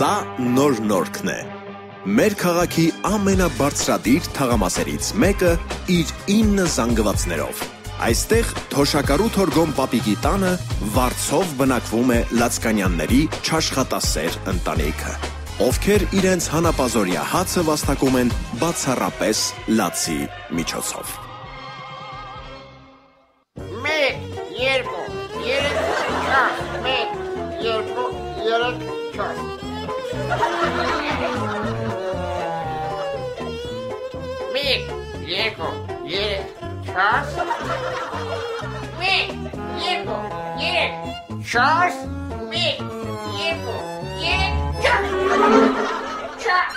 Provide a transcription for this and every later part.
sa nož norkne. Մեր քաղաքի ամենաբարձրադիր թաղամասերից մեկը իր 9 զանգվածներով։ Այստեղ Թոշակարու Թորգոմ Պապիկի տանը վարձով բնակվում է Լացկանյանների ճաշխատասեր ընտանիքը, ովքեր իրենց հանապազորիա հացը վաստակում են բացառապես լացի միջոցով։ 1 2 3 4 1 2 3 4 երկու, երեք, չորս։ Մեկ, երկու, երեք, չորս, մեկ, երկու, երեք, չորս։ Չորս։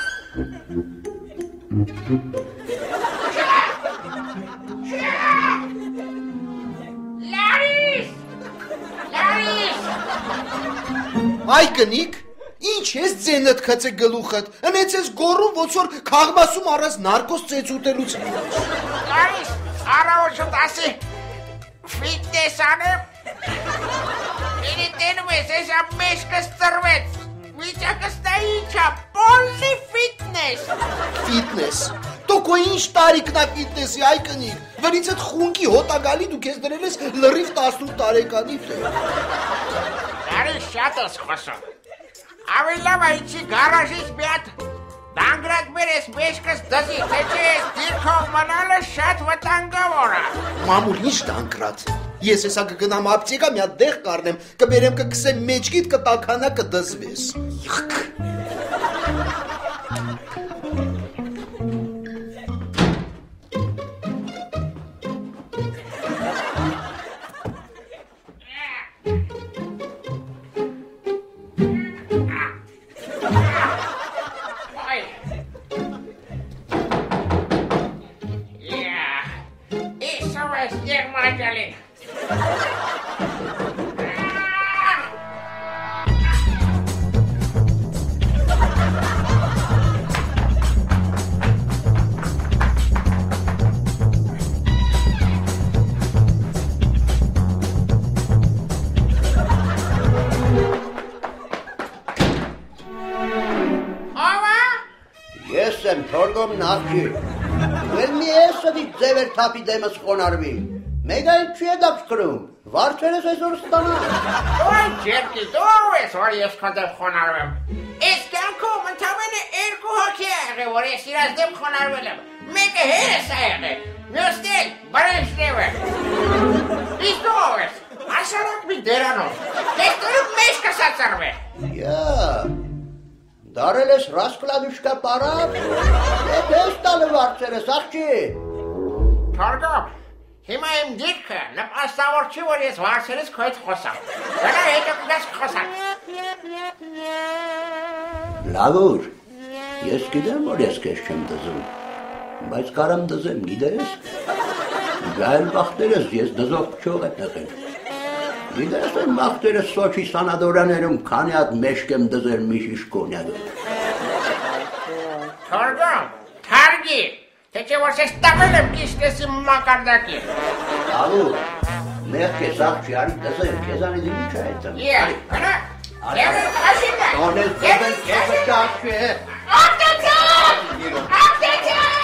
Լարիս! Լարիս! Այ կնիկ, ինչ ես ձենդ քծե գլուխդ։ Ընեցես գորում ոնց որ քաղբասում առած նարկոս ծեծ ուտելուց։ Լարիս, առավոտը դասի ֆիթնես անեմ։ Ինի տենում ես, ես ամ մեջքս ծրվեց։ Վիճակս դա ինչա, պոլի ֆիթնես։ Ֆիթնես։ քո ինչ տարիքն է ֆիթնեսի այ կնիկ։ Վրից այդ խունկի հոտա գալի դու քեզ դրել ես լրիվ 18 տարեկանի։ Լարիս շատ ես խոսում։ Ավելի լավ այցի գարաժից մի հատ դանգրակ բերես մեջքս դզի, թե չէ ես դիրքով մնալը շատ վտանգավոր է։ Մամուլ ինչ դանկրած։ Ես հեսա կգնամ ապտեկա մի հատ դեղ կառնեմ, կբերեմ կգսեմ մեջքիդ կտականա կդզվես։ Յխք։ եմ Թորգոմ Նախջի։ Վել մի էսովի ձևեր թափի դեմս խոնարվի։ Մեգա ինչի է դա փկրում։ Վարչերս այսօր ստանա։ Ой, ջերքի դու ես որ ես քանդեմ խոնարհվեմ։ Ես կյանքում ընդամենը երկու հոգի է եղել, որ ես իրաց դեմ խոնարհվել եմ։ Մեկը հերս է եղել, մյուսն էլ բրեժնևը։ Իսկ ով ես։ Ասարակ մի դերանով։ Ես դու մեջ կսացրվե։ Յա։ Դարել ես Ռասկլադուշկա պարապ։ Ես տալը վարչերս աղջի։ Թարգամ, հիմա իմ դիրքը նպաստավոր չի, որ ես վարսերից քոյց խոսամ։ Գնա հետո կգաս խոսալ։ Լավուր։ Ես գիտեմ, որ ես քեզ չեմ դզում։ Բայց կարամ դզեմ, գիտես։ Գայլ վախտերս ես դզող փչող եմ եղել։ Գիտես, այն վախտերս Սոչի սանադորաներում քանի հատ մեջք եմ դզել մի շիշ կոնյակով։ Թարգամ, թարգի։ Թե չէ որ ես տվել եմ կիշտեսի մակարդակի։ Լավուր։ Մեղք ես աղջի արի դզել, քեզանի դիմի չէ այդտեղ։ Եվ, գնա։ Եվ ասինը։ Տոնել դզել, քեզ աղջի է։ Արտեցան! Արտեցան!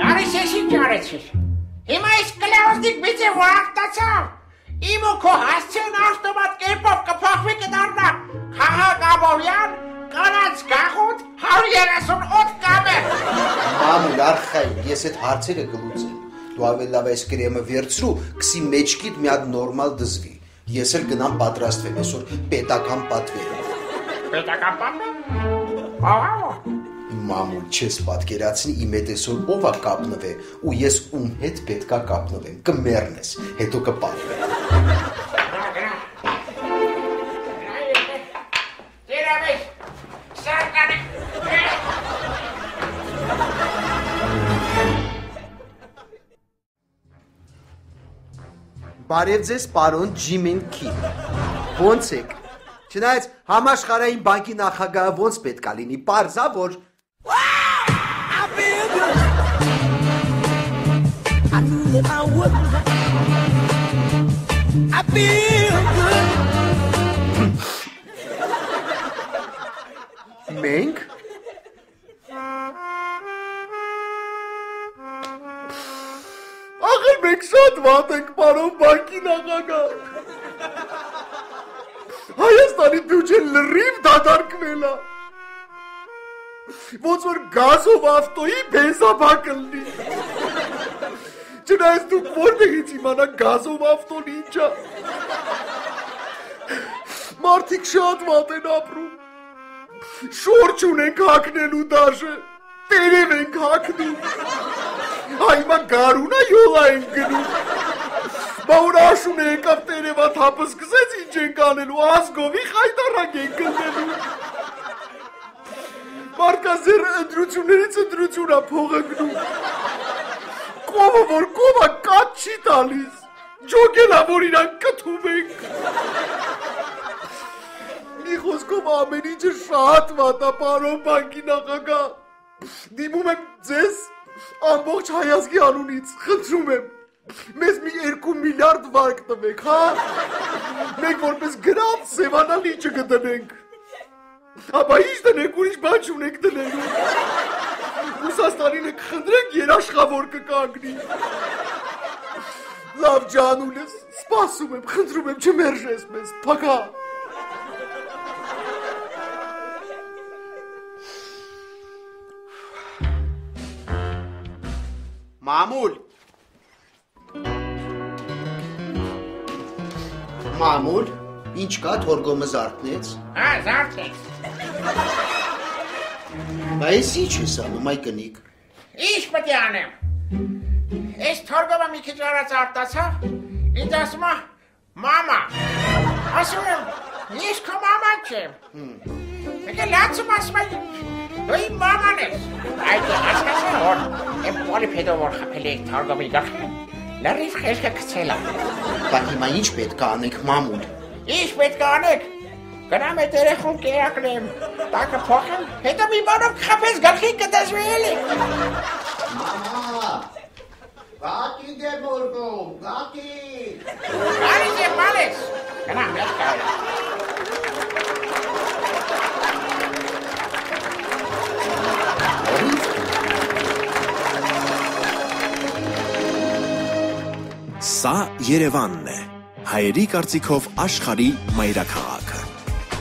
Նարիս ես ինչ արեցիր։ Հիմա ես կլավստիկ բիցե վարակտացավ։ Իմ ու քո հասցեն ավտոմատ կերպով կփախվի կդառնա Խաղաղ Աբովյան կանանց գախոտ 138 կամե։ Մամուլ արխայ, ես այդ հարցերը կլուծեմ։ Դու ավելի լավ այս կրեմը վերցրու, քսի մեջքիդ մի հատ նորմալ դզվի։ Ես էլ գնամ պատրաստվեմ այսօր պետական պատվերը։ Պետական պապը։ Ահա մամուլ, չես պատկերացնի իմ հետ այսօր ով է կապնվե ու ես ում հետ պետքա կապնվեմ։ Կմեռնես, հետո կպատվե։ Բարև ձեզ, պարոն Ջիմին Քի։ Ոնց եք։ Չնայած համաշխարհային բանկի նախագահը ոնց պետքա լինի, parza որ that I would. I feel good. մենք Ախր մենք շատ վատ ենք, պարոն բանկի նախագահ։ Հայաստանի բյուջեն լրիվ դադարքվել է։ Ոնց որ գազով ավտոյի բենզաբակը լինի։ Չնայած դուք որտեղից իմանաք գազով ավտոն ինչ է։ Մարդիկ շատ վատ են ապրում։ Շորջ ունենք հակնելու դաժը։ Տերև ենք հակնում։ Այմա գարունա յոլա են գնում։ Բա որ աշուն է եկավ տերևա թափը սկսեց ինչ ենք անելու, ազգովի խայտարակ ենք գտնելու։ Մարկազեր ընդրություններից ընդրությունա փողը գնում։ Կովը որ կովա կատ չի տալիս։ Ջոգելա որ իրան կթում ենք։ Մի խոսքով ամեն ինչը շատ վատ է, պարոն բանկի նախագահ։ Դիմում եմ ձեզ ամբողջ հայազգի անունից, խնդրում եմ։ Մեզ մի 2 միլիարդ վարկ տվեք, հա։ Մենք որպես գրանց Սևանալի չգտնենք։ Ապա ինչ դնենք, ուրիշ բան չունենք դնելու։ Ռուսաստանին եք խնդրենք երաշխավոր կկանգնի։ Լավ ջանուլես, սպասում եմ, խնդրում եմ չմերժես մեզ, փակա։ Մամուլ։ Մամուլ, ինչ կա թորգոմը զարթնեց։ Հա, զարթեց։ Բայց ինչ ես անում, այ կնիկ։ Ինչ պետք է անեմ։ Այս թորգոմը մի քիչ առաջ արտացավ։ Ինձ ասում է. «Մամա»։ Ասում եմ. «Ես քո մաման չեմ»։ Եկե լացում ասում է. «Դու իմ մաման ես»։ Այդ հասկացա որ եմ բոլի փեդո որ խփել եք թորգոմի գլխին։ Լրիվ խելքը գցել է։ Բա հիմա ինչ պետք է անենք, մամուլ։ Ինչ պետք է անեք։ Գնամ այդ երեխուն կերակրեմ։ Տակը փոխեմ, հետո մի բանով խփես գլխին կդասվի էլի։ Մամա, գատի դե մորգում, գատի։ Արի դե մալես։ Գնամ մեծ կար։ Սա Երևանն է։ Հայերի կարծիքով աշխարի մայրաքաղաքը։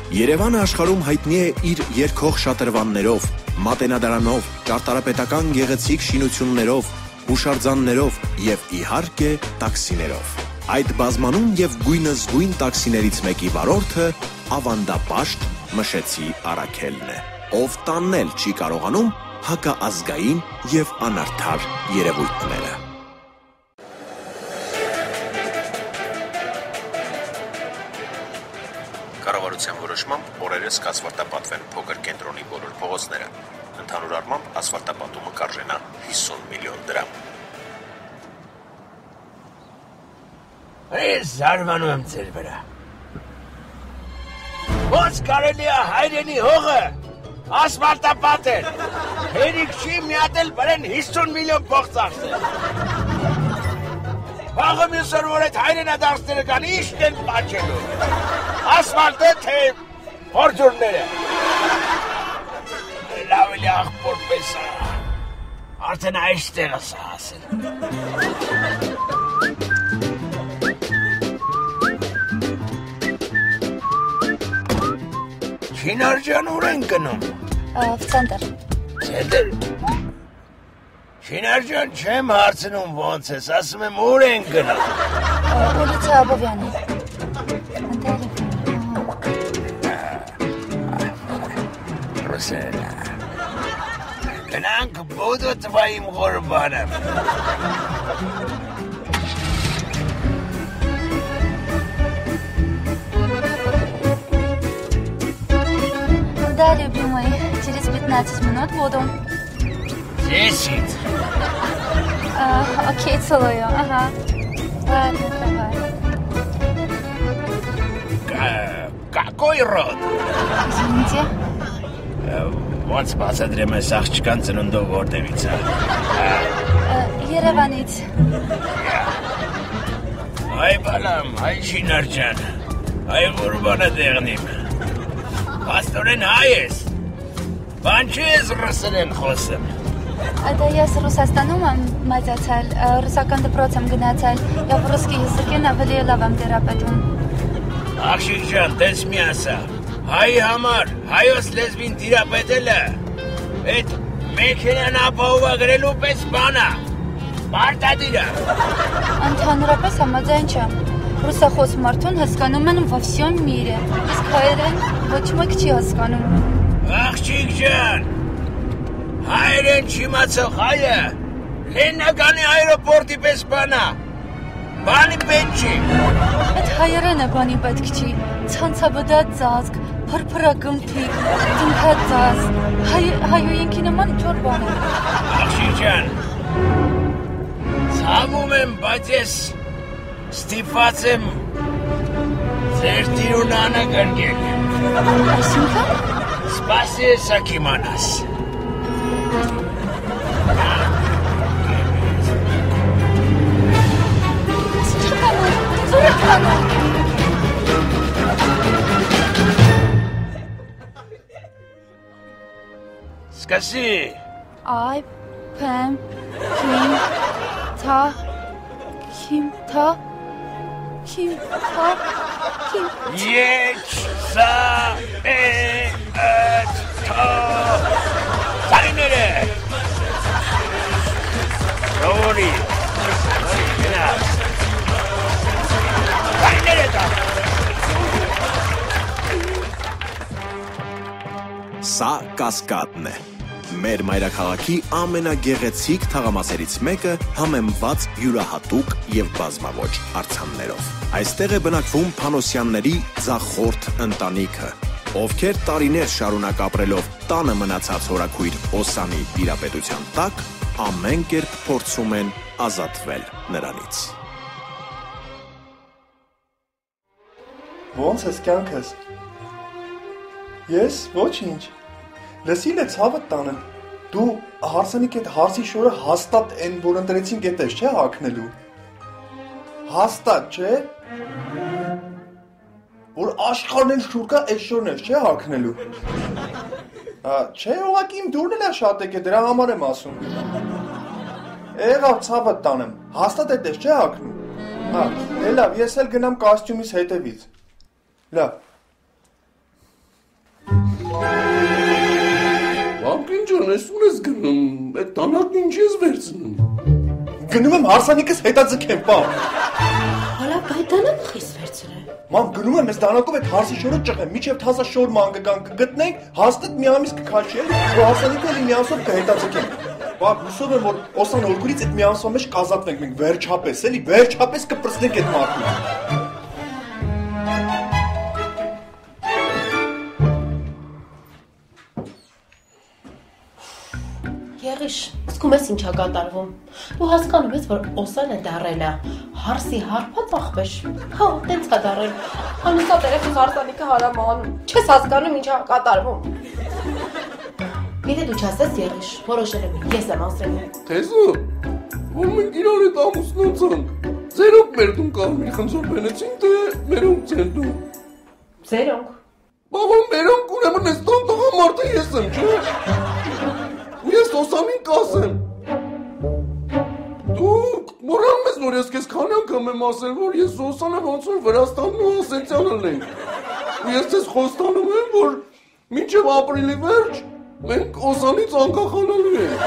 Երևանը աշխարհում հայտնի է իր երկխող շատրվաններով, մատենադարանով, ճարտարապետական գեղեցիկ շինություններով, հուշարձաններով եւ իհարկե տաքսիներով։ Այդ բազմանում եւ գույնը զգույն տաքսիներից մեկի վարորդը ավանդապաշտ Մշեցի Արաքելն է, ով տաննել չի կարողանում հակաազգային եւ անարդար երևույթները։ Կառավարության որոշմամբ օրերս կասֆալտապատվեն փոքր կենտրոնի բոլոր փողոցները։ Ընդհանուր առմամբ ասֆալտապատումը կարժենա 50 միլիոն դրամ։ Ես զարմանում եմ ձեր վրա։ Ոնց կարելի է հայրենի հողը ասֆալտապատել։ Հերիք չի մի հատ էլ բրեն 50 միլիոն փող ծախսել։ Բաղը մյուսր որ այդ հայրենադարձները կան ինչ են պաչելու ասֆալտը թե փորձուրները։ Լավ էլի ախորպես է։ Արդեն այստեղ է ասել։ Չինարջան ուր են գնում։ Ավ ցենտր։ Ցենտր։ դե։ Չինարջան չեմ հարցնում ո՞նց ես, ասում եմ ուր են գնում։ Ուլիցա Աբովյանի։ Ընդ сына. Танк буду твоим гурбаном. Да, любимый, через 15 минут буду. Десять. А, окей, целую, ага. Ладно, давай. Э, какой род? Извините. Ոնց բացադրեմ այս աղջկան ծնունդով որտեղից հա? է։ Երևանից։ Այ բալամ, այ շինարջան։ Այ ղուրբանը դեղնիմ։ Պաստորեն հայ ես։ Բան չես ռուսերեն խոսում։ Այդ ես Ռուսաստանում եմ մայծացել, ռուսական դպրոց եմ գնացել, եւ ռուսկի եսիկեն ավելի լավ եմ դերապետում։ Աղջիկ ջան, դες մի ասա։ Հայ համար հայոց լեզվին տիրապետելը այդ մեքենան ապահովագրելու պես բանա։ Պարտադիր է։ Ընդհանրապես համաձայն չեմ։ Ռուսախոս մարդուն հասկանում են во всем мире։ Իսկ հայերեն ոչ մեկ չի հասկանում։ Աղջիկ ջան, հայերեն չիմացող հայը Լեննագանի այրոպորտի պես բանա։ Բանի պետք չի։ Այդ հայերենը բանի պետք չի։ Ցանցաբդած ծածկ, փրփրագնդիկ, դինքածած։ Հայ հայոյենքի նման ճոր բան է։ Աղջիկ ջան, ցավում եմ, բայց ես ստիպված եմ ձեր տիրունանը կրկել։ Այսինքն Սպասի かしいあいスカーリね Saa Kaskaatne. Մեր մայրաքաղաքի ամենագեղեցիկ թաղամասերից մեկը համեմված յուրահատուկ եւ բազմաոճ արցաններով։ Այստեղ է բնակվում Փանոսյանների ցախորդ ընտանիքը, ովքեր տարիներ շարունակ ապրելով տանը մնացած հորակույր Օսանի տիրապետության տակ ամեն կերպ փորձում են ազատվել նրանից։ Ոնց ես կյանքս։ Ես ոչինչ։ Լսիլ է ցավը տանը։ Դու հարսանիք այդ հարսի շորը հաստատ այն որ ընտրեցին գետես չէ հակնելու։ Հաստատ չէ։ Որ աշխարհն էլ շուր կա այդ շորն էլ չէ հակնելու։ Ա չէ, ուղղակի իմ դուրն էլ է շատ եկե, դրա համար եմ ասում։ Եղավ ցավը տանեմ։ Հաստատ այդպես չէ հակնում։ Հա, դե լավ, ես էլ գնամ կոստյումիս հետևից։ Լավ։ ջան, ես ունես գնում, այդ տանակն ինչ ես վերցնում։ Գնում եմ հարսանիքս հետաձգեմ, պա։ Հալա բայդանը խիս վերցրե։ Ման գնում եմ ես դանակով այդ հարսի շորը ճղեմ, միջև թազա շոր ման կգան կգտնենք, հաստատ մի ամիս կքաշի էլի, ու հարսանիքը էլի մի ամսով կհետաձգենք։ Բա հուսով եմ որ Օսան օրգուրից այդ մի ամսով մեջ կազատվենք մենք վերջապես, էլի, վերջապես կպրծնենք այդ մարդուն։ սկում ես ինչա կատարվում։ Դու հասկանում ես, որ Օսանը դարել է։ Հարսի հարբած աղբեշ։ Հա, տենց է դարել։ Հանուսա տերեխուս հարսանիքը հարամանում։ Չես հասկանում ինչա կատարվում։ Միթե դու չասես Եղիշ, որոշել եմ, ես եմ ասել։ Թեզո, որ մենք իրար հետ ամուսնացանք։ Ձերոք մեր դուն կարմիր խնձոր բենեցին, թե մերոնք ձեր դու։ Ձերոնք։ Բաբա մերոնք ուրեմն ես տան տղա մարդը ես եմ, չէ։ Ու ես Օսանին կասեմ։ Դու մոռանում ես, որ ես քեզ քանի անգամ եմ ասել, որ ես Օսանը ոնց որ Վրաստանն ու Ասենցյանն ենք։ Ու ես քեզ խոստանում եմ, որ մինչև ապրիլի վերջ մենք Օսանից անկախանալու ենք։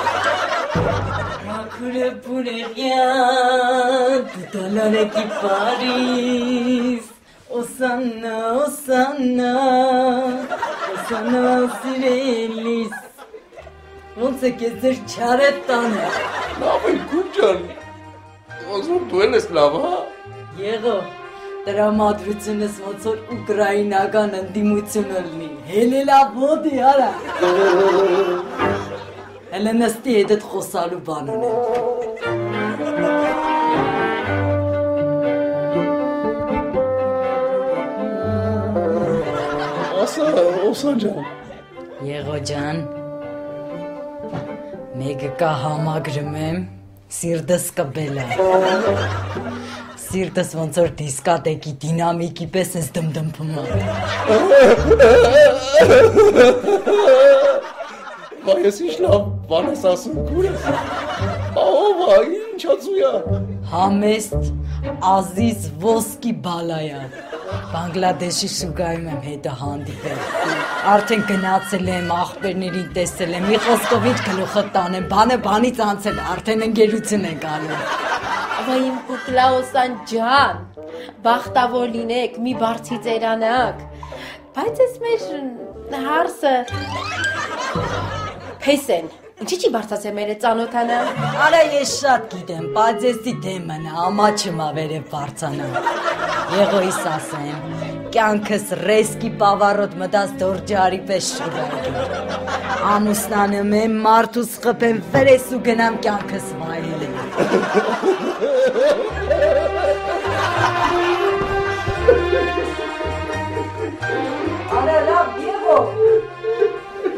Մաքուրը բուրեղյան, դալարեկի Փարիզ, Օսանա, Օսանա, Օսանա սիրելիս, ոնց է կեզ ձեր չարետ տանը, Լավ են քուջան։ որ դու ես լավ, հա։ եղո, տրամադրությունս ոնց որ ուկրաինական ընդդիմությունը լինի, հելելա ոտի արա, հելը նստի հետդ խոսալու բան ունեմ, Ասա, Օսան ջան։ Եղո ջան։ Մեկը կա համագրում եմ, սիրտս կբելա։ Սիրտս ոնց որ դիսկոտեկի դինամիկի պես էս դմդմփում է։ Վայ, ես ինչ լավ բան ես ասում, քուրս։ Ահա, վայ, ինչ ածույա։ Համեստ Ազիզ ոսկի բալայա։ Բանգլադեշի շուգայում եմ հետը հանդիպել։ Արդեն գնացել եմ, աղբերներին տեսել եմ, մի խոսքով ինչ գլուխը տանեմ, բանը բանից անցել, արդեն ընկերություն ենք անում։ Ահա իմ Կուկլաոսան ջան, բախտավոր լինեք, մի բարձի ծերանակ։ Բայց ես մեր հարսը Փեսեն, ինչի՞ չի բարձացել մեր ծանոթանա։ Արա ես շատ գիտեմ, բայց էսի դեմն ամաչում ավերև բարձանա։ Եղոիս ասեմ, կյանքս ռեսկի պավարոտ մտած դորջարի պես շուրագի։ Ամուսնանում եմ, մարդուս խփեմ, վրես ու գնամ կյանքս վայելեմ։ Արա լավ, Եղո։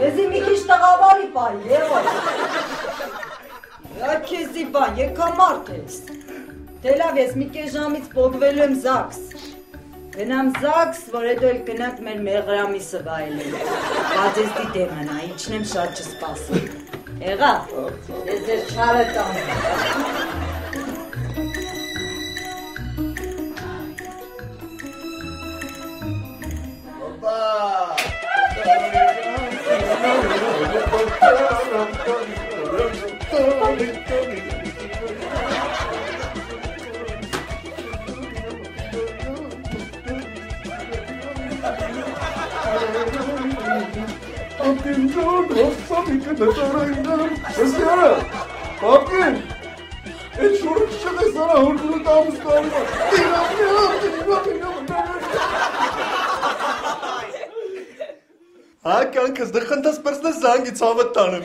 Եզի մի քիչ տղավարի պայ, Եղո։ Რა քեզի բան, եկա մարդ ես։ Դե լավ, ես մի կես ժամից փոկվելու եմ Զաքս։ Գնամ Զաքս, որ հետո էլ գնանք մեր մեղրամիսը վայելել։ Բայց ես դիտեմ հնա, ինչն եմ շատ չսպասում։ Եղա, ես ձեր չարը տանեմ։ Ակին ջան, հաստատի կդատարայնան։ Ասյարա, ակին, այդ շուրը չտես արա հորգունը տամուս տարիվա։ Տիրա, տիրա, տիրա, տիրա, Հա, կյանքս դե խնդաս պրսնես զանգի ցավը տանեմ։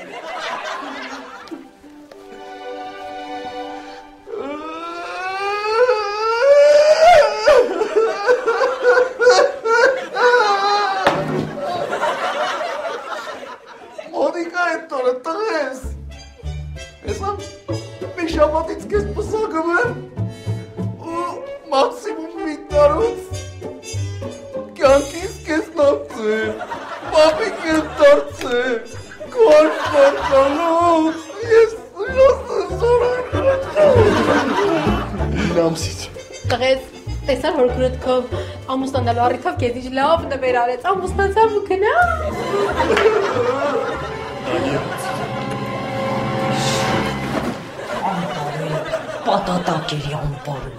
գրդքով ամուսնանալու առիթով քեզ ինչ լավ նվեր արեց, ամուսնացավ ու գնա։ Պատատակերի անպարը։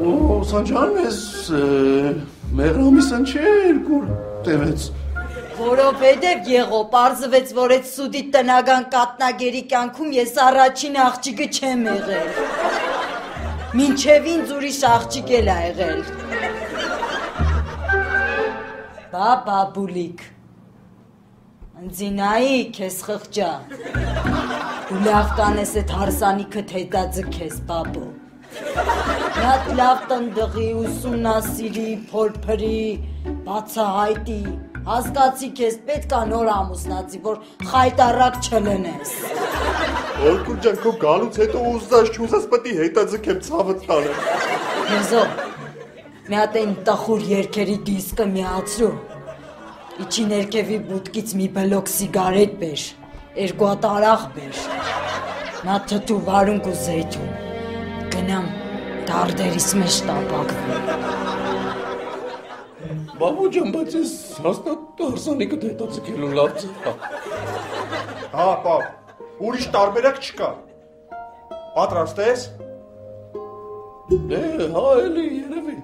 Ու Սանջան ես մեղրամիսն չէ երկու տևեց։ Որովհետև եղո, պարզվեց, որ այդ սուդի տնական կատնագերի կյանքում ես առաջին աղջիկը չեմ եղել։ Մինչև ինձ ուրիշ աղջիկ էլ ա եղել։ Բա բաբուլիկ։ Ընձինայի քեզ խղճա։ Ու լավ կանես այդ հարսանիքը թետա ձգես, բաբո։ հատ լավ տնդղի, ուսումնասիրի, փորփրի, բացահայտի, հասկացի քեզ պետք է նոր ամուսնացի, որ խայտարակ չլնես։ Օրկուր ջան, քո գալուց հետո ուզած չուզած պետք է հետաձգեմ ցավը տանեմ։ Եզո, մի հատ այն տխուր երկերի դիսկը միացրու։ Իջի ներքևի բուտկից մի բլոկ սիգարետ բեր, երկու հատ արախ բեր։ Նա թթու վարունգ ու զեյթուն։ Գնամ դարդերիս մեջ տապակվեմ։ Բաբու ջան, բայց ես հաստատ հարսանիքը դետացկելու լավ ձև։ Հա, պապ, ուրիշ տարբերակ չկա։ Պատրաստ ես։ Դե, հա, էլի երևի։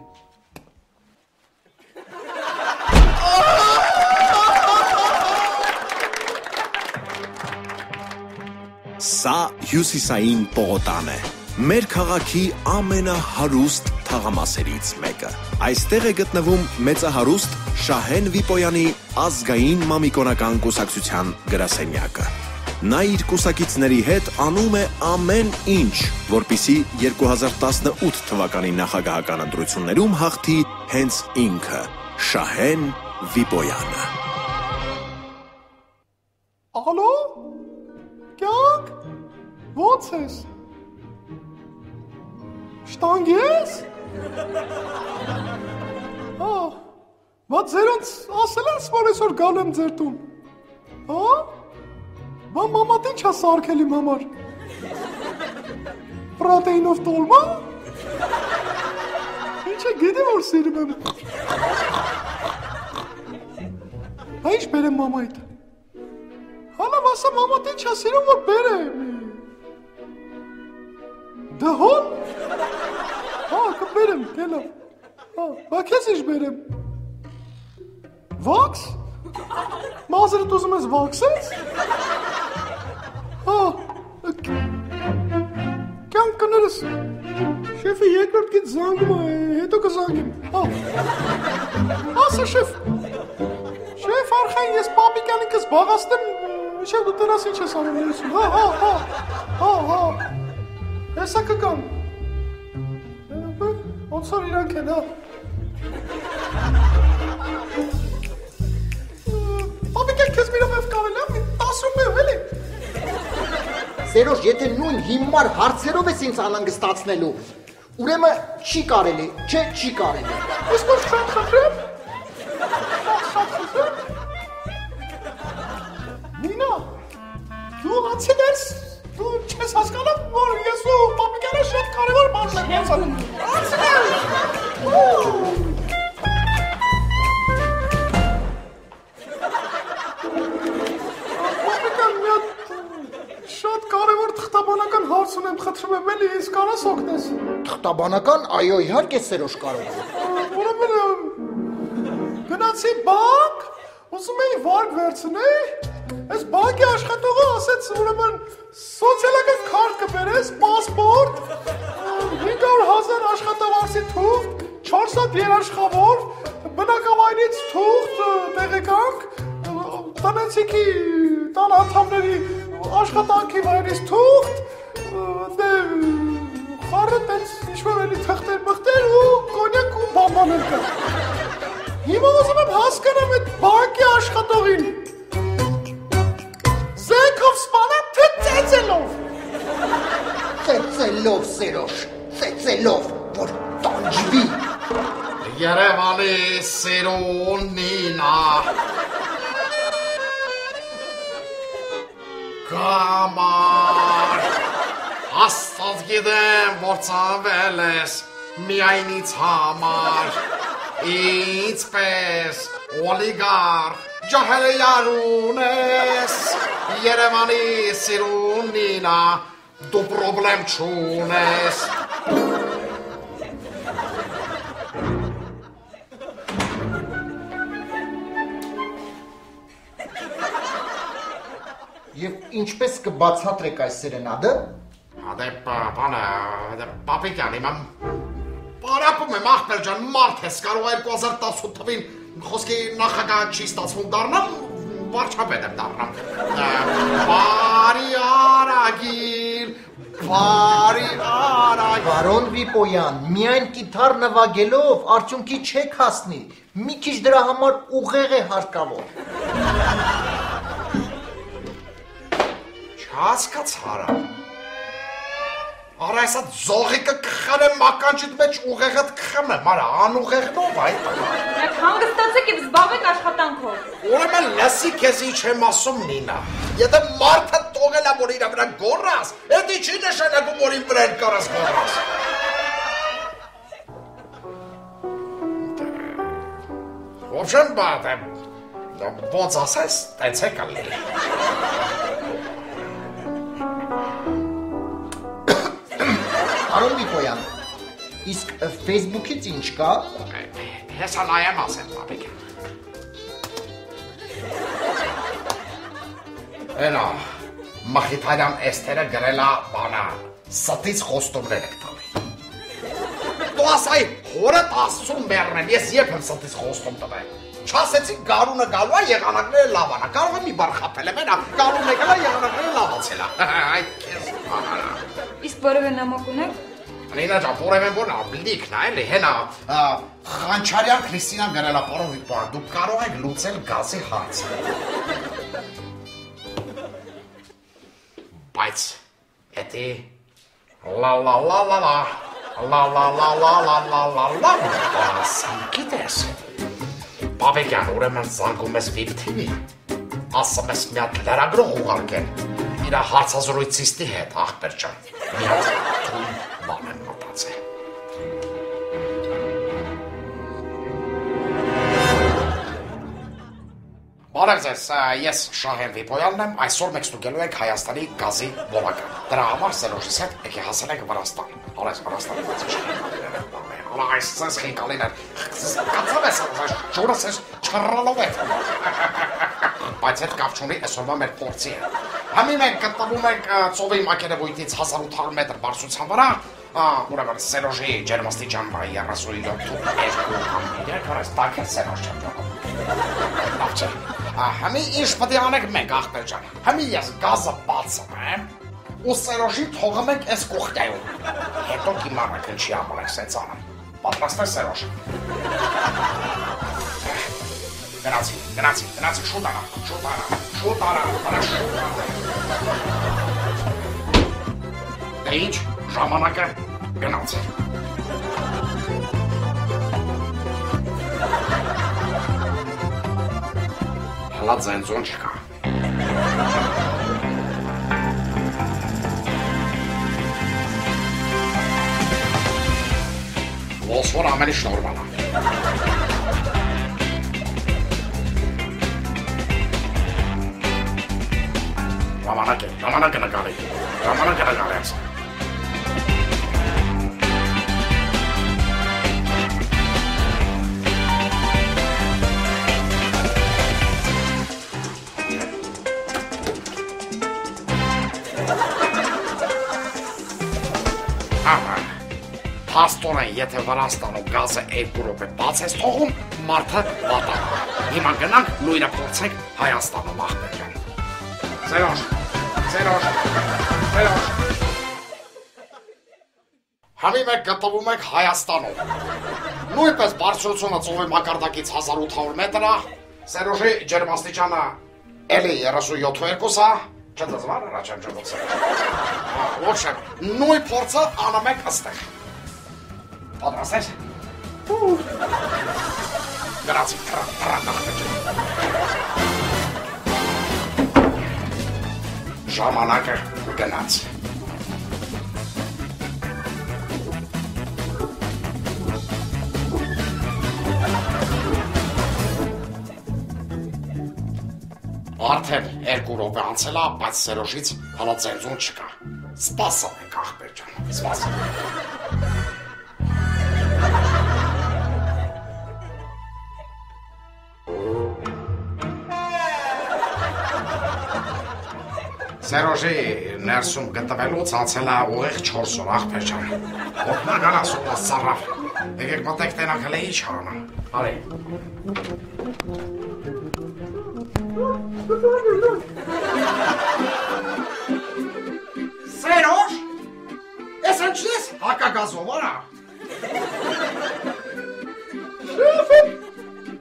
Սա հյուսիսային պողոտան է։ Մեր քաղաքի ամենահարուստ թաղամասերից մեկը։ Այստեղ է գտնվում մեծահարուստ Շահեն Վիպոյանի ազգային մամիկոնական կուսակցության գրասենյակը։ Նա իր կուսակիցների հետ անում է ամեն ինչ, որpիսի 2018 թվականի նախագահական ընտրություններում հաղթի հենց ինքը՝ Շահեն Վիպոյանը։ Ալո։ Կյանք։ Ո՞նց ես։ Շտանգ ես։ Հա։ Բա ձերոնց ասել ես, որ այսօր գալ եմ ձեր տուն։ Հա։ Բա մամատ ինչ է սարքել իմ համար։ Պրոտեինով տոլմա։ Ինչ է գիտի որ սիրում եմ։ Հա ինչ բերեմ մամայիդ։ Հալա ասա մամատ ինչ է սիրում որ բերեմ։ Դհոն։ Հա, կբերեմ, գելա։ Հա, բա քեզ ինչ բերեմ։ Վաքս։ Մազերը դու ուզում ես վաքսես։ Հա։ Կան կներս։ Շեֆը երկրորդ կից զանգում է, հետո կզանգեմ։ Հա։ Ասա շեֆ։ Շեֆ արխային ես պապիկյանիկս բաղաստեմ, միշև դու տնաս ինչ ես անում ներսում։ Հա, հա, հա։ Հա, հա։ Հեսա կգան։ Ոնց որ իրանք են, հա։ Պապիկյան քեզ միրով կարելի է 10 րոպե էլի։ Սերոժ, եթե նույն հիմար հարցերով ես ինձ անհանգստացնելու, ուրեմն չի կարելի, չէ, չի կարելի։ Ես ոչ շատ խնդրեմ։ Շատ խնդրեմ։ Նինա, դու հացի դերս, դու չես հասկանում, որ ես ու պապիկյանը շատ կարևոր բան ենք մի հատ շատ կարևոր թղթաբանական հարց ունեմ, խնդրում եմ, էլի ինձ կարաս օգնես։ Թղթաբանական, այո, իհարկե Սերոժ կարող եմ։ Ուրեմն գնացի բանկ, ուզում էի վարկ վերցնել, բանկի աշխատողը ասեց ուրեմն սոցիալական քարտ կբերես, պասպորտ, 500.000 աշխատավարձի թուղթ, 4 հատ երաշխավոր, բնակավայրից թուղթ, տեղեկանք, տնեցիքի տան անդամների աշխատանքի վայրից թուղթ, դե խառը տենց ինչ-որ էլի թղթեր մղթեր ու կոնյակ ու բամբաներ կա։ Հիմա ուզում եմ հասկանամ այդ բանկի աշխատողին։ Զենքով սպանա թե ծեծելով։ Ծեծելով Սերոժ, ծեծելով, որ տանջվի։ Երևանի սիրունինա Կամար Աստված գիտեմ, որ ծանվել ես միայնից համար Ինձ պես օլիգար ջահել ярուն ես Երևանի սիրունինա դու պրոբլեմ չունես Եվ ինչպես կբացատրեք այս սերենադը։ Հադե բանը, դե պապիկյան իմ Պարապում եմ ախպեր ջան, մարդ ես կարող 2018 թվին խոսքի նախագահ չի ստացվում դառնամ, վարչապետ եմ դառնամ։ Բարի արագիլ, բարի արագիլ։ Բարոն Վիպոյան, միայն կիթառ նվագելով արդյունքի չեք հասնի։ Մի քիչ դրա համար ուղեղ է հարկավոր։ Չհասկացարա։ Արա այսա զողիկը կխանեմ մականջիդ մեջ ուղեղդ կխմեմ, արա անուղեղնով այդ։ Եք հանգստացեք եւ զբաղվեք աշխատանքով։ Ուրեմն լսի քեզ ինչ եմ ասում Նինա։ Եթե մարդը տողել է որ իր վրա գոռաս, դա չի նշանակում որ ին վրա կարաս Ոչմ բադ է։ Ոնց ասես, տենց է կալել։ Արոն Վիպոյան, իսկ Facebook-ից ինչ կա։ Հեսա նայեմ ասեմ, պապիկ։ Էնա, Մախիթարյան Էսթերը գրելա բանա, ստից խոստումներ եք տալի։ Դու ասայ, հորը տասում մերնեմ, ես երբ եմ ստից խոստում տվել։ Չասեցի գարունը գալու է եղանակները լավանա։ Կարող է մի բար խափել եմ, հա, գարունը գալա եղանակները լավացել է։ Այ քեզ բանալա։ Իսկ որևէ նամակ ունեք։ Նինա ջան, որևէ բան աբլիքն է, էլի, հենա Խանչարյան Քրիստինան գրել է պարոն Վիկտոր, դուք կարող եք լուծել գազի հարցը։ Բայց էտի լա լա լա լա լա լա լա լա լա լա լա լա լա գիտես Բաբեկյան ուրեմն զանգում ես TV ասում ես մի հատ լրագրող ուղարկել իր հարցազրույցիստի հետ ախպեր ջան մի հատ եմ մտածել Բարև ձեզ, ես Շահեր Վիպոյանն եմ, այսօր մենք ստուգելու ենք Հայաստանի գազի ոլական։ Դրա համար Սերոժիս հետ եկի հասել ենք Վրաստան։ Արես Վրաստանի բայց Ալա այս ցես խիկալին է։ Կացավ ես, ջուրս ես չռալով է։ Բայց այդ կապ չունի, այսօրվա մեր փորձի է։ Համի մենք գտնվում ենք ծովի մակերևույթից 1800 մետր բարձրության վրա, ուրեմն Սերոժի ջերմաստիճան 37.2 ամպեր, կարես տակ է Սերոժ Լավ չէ։ Համի ինչ պետք է անենք մենք ախպեր ջան։ Համի ես գազը բացում եմ։ Ու սերոժի թողում ենք այս կողքայում։ Հետո կիմանանք ինչի համար է սենց անում։ Պատրաստ ես սերոժ։ Գնացի, գնացի, գնացի շուտ արա, շուտ արա, շուտ արա, արա շուտ արա։ Դե ինչ, ժամանակը գնաց էր։ Հլա ձենձոն չկա։ Ոնց որ ամեն ինչ նորմալ է։ ժամանակը, ժամանակը նկարի, ժամանակը նկարեց։ Փաստորեն, եթե Վրաստանում գազը 2 րոպե բաց ես թողում, մարդը վատա։ Հիմա գնանք նույնը փորձենք Հայաստանում ախպեր ջան։ Սերոժ, Սերոժ, Սերոժ։ Համի մենք գտնվում ենք Հայաստանում։ Նույնպես բարձրությունը ծովի մակարդակից 1800 մետր է։ Սերոժի ջերմաստիճանը էլի 37.2 է։ Չդզվար առաջ եմ ջրոցը։ Ոչ եմ, նույն փորձը անում ենք աստեղ։ Պատրաստ ես։ Գրացի, տրա, տրա, տրա, Ժամանակը գնաց։ Արդեն երկու րոպե անցել է, բայց Սերոժից հալա ծենզուն չկա։ Սպասում ենք ախպեր ջան, սպասում։ Սերոժի ներսում գտնվելուց անցել է ուղիղ 4 օր ախպեր ջան։ Օգնական ասում է սարավ։ Եկեք մտեք տենակ հələ ինչ անա։ Արի։ Սերոժ։ Ես ինչպես հակագազով արա։ Շեֆը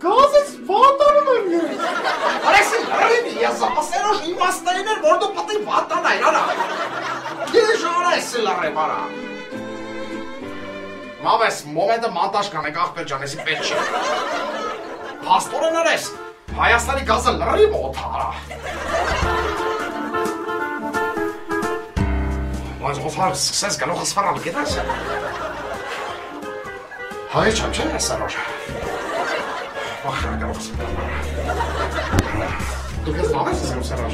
Գազից վատանում եմ ես։ Արեսի, արևի, ես ասերոշ իմաստային էր, որ դու պտի վատանայր, արա։ Ես ժորես լարեմ, արա։ Մավես, մոմենտը մանտաշ կանեք, աղբեր ճան, եսի պետ չի։ Պաստոր են արես, Հայաստանի գազը լրի մոտ, արա։ Այս ոսար սկսես գալոխս վարալ, գետաս։ Հայ չամ չէ, սարոր։ Du kannst noch was sagen, Sarah.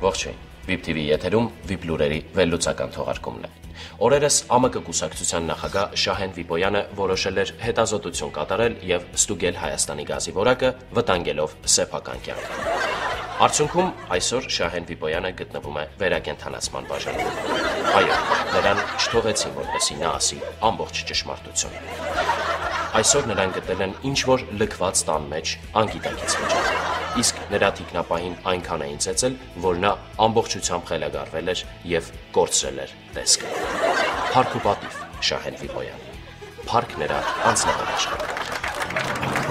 Ողջույն։ VIP TV եթերում VIP լուրերի վերլուծական թողարկումն է։ Օրերս ԱՄԿ կուսակցության նախագահ Շահեն Վիպոյանը որոշել էր հետազոտություն կատարել եւ ստուգել Հայաստանի գազի որակը, վտանգելով սեփական կյանքը։ Արդյունքում այսօր Շահեն Վիպոյանը գտնվում է վերակենդանացման բաժանում։ Այո, նրան չթողեցին, որպեսի նա ասի ամբողջ ճշմարտությունը։ Այսօր նրան գտել են ինչ որ լքված տան մեջ անգիտակից վիճակում իսկ նրա թիկնապահին այնքան էին ծեծել, որ նա ամբողջությամբ խելագարվել էր եւ կորցրել էր տեսքը։ Փարք ու պատիվ Շահեն Վիպոյան։ Փարք նրա անձնական աշխատանքը։